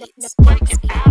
Look, look, look,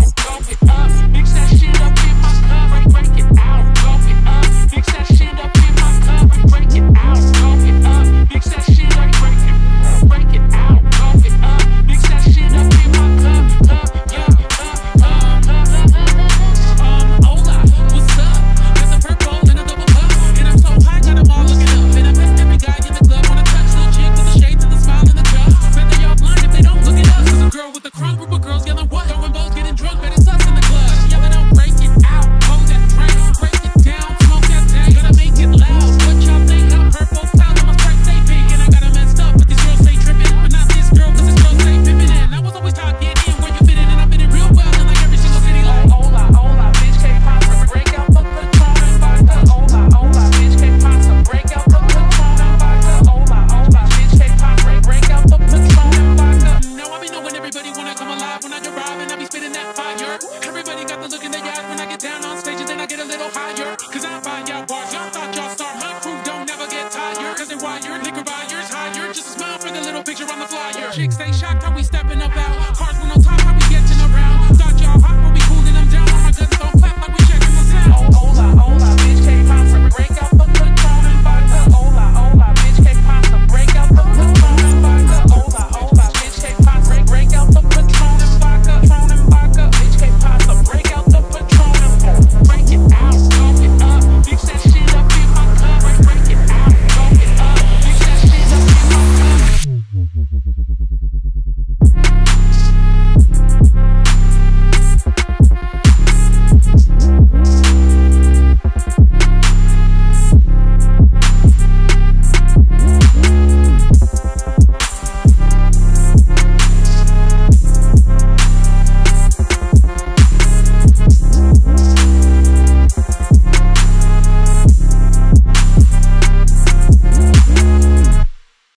when I get down on stage and then I get a little higher. Cause I buy y'all bars, y'all thought y'all star. My crew don't never get tired. Cause they wired, liquor buyers higher, Just a smile for the little picture on the flyer. Chicks, they shock